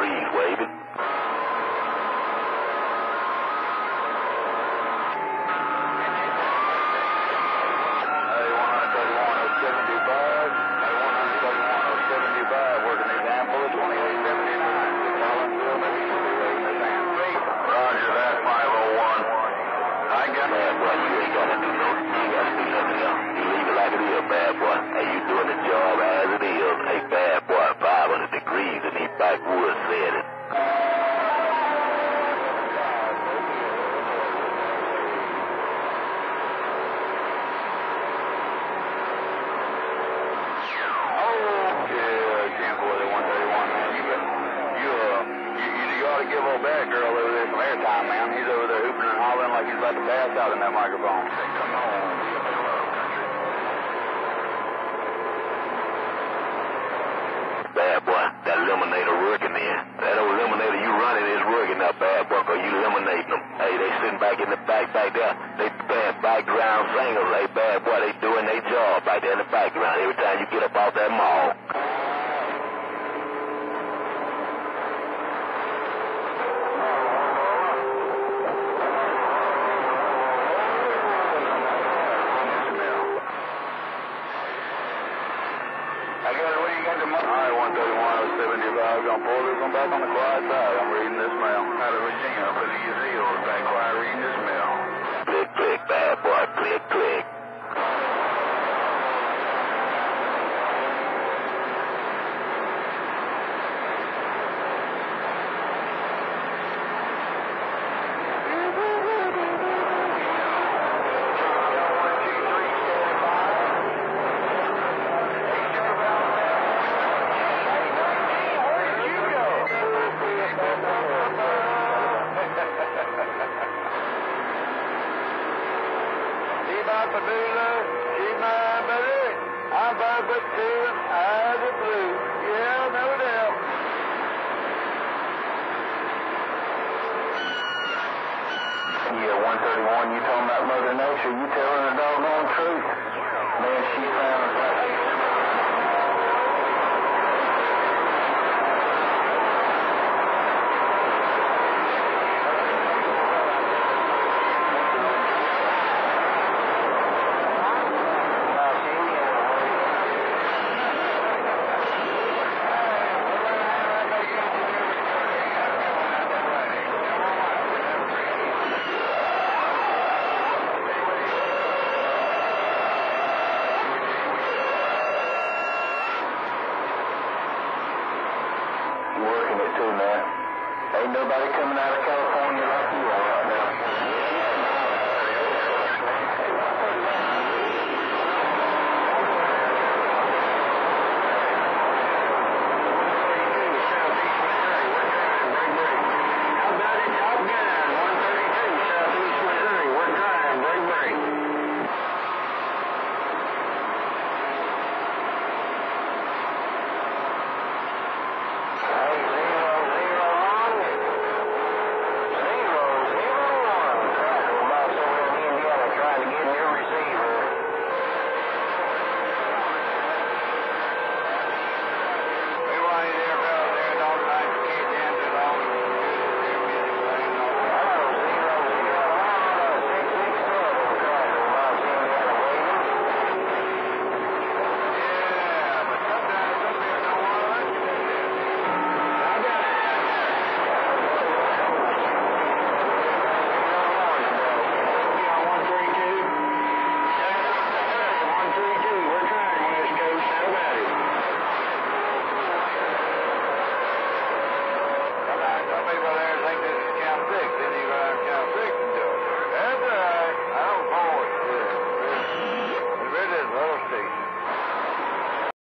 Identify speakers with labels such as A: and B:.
A: degrees waving. Roger that, 501. I got bad boy. You ain't gotta do no, you ain't gotta do nothing else. You leave it like it is, bad boy. Hey, you doing the job as it is. Hey, bad boy, 500 degrees in these backwoods said it.
B: give old bad girl over there some airtime, man. He's over there hooping and hollering like he's pass out in that microphone.
A: Bad boy, that eliminator working there. That old eliminator you running is working now, bad boy, 'cause you eliminating them. Hey, they sitting back in the back back there. They bad background singers. Hey, bad boy, they doing their job back there in the background every time you get up out that mall.
B: 131, 75. Gonna this back on the quiet side. I'm reading this mail. Out of Virginia, up in the Ezeal. Back quiet reading this mail.
A: Click, click, bad boy, click, click.
B: Keep out the dealer, keep my buddy. I'm five Yeah, no doubt. Yeah, 131, you talking about Mother Nature, you telling the doggone truth. Man, it to, man. Ain't nobody coming out of California like you are right now.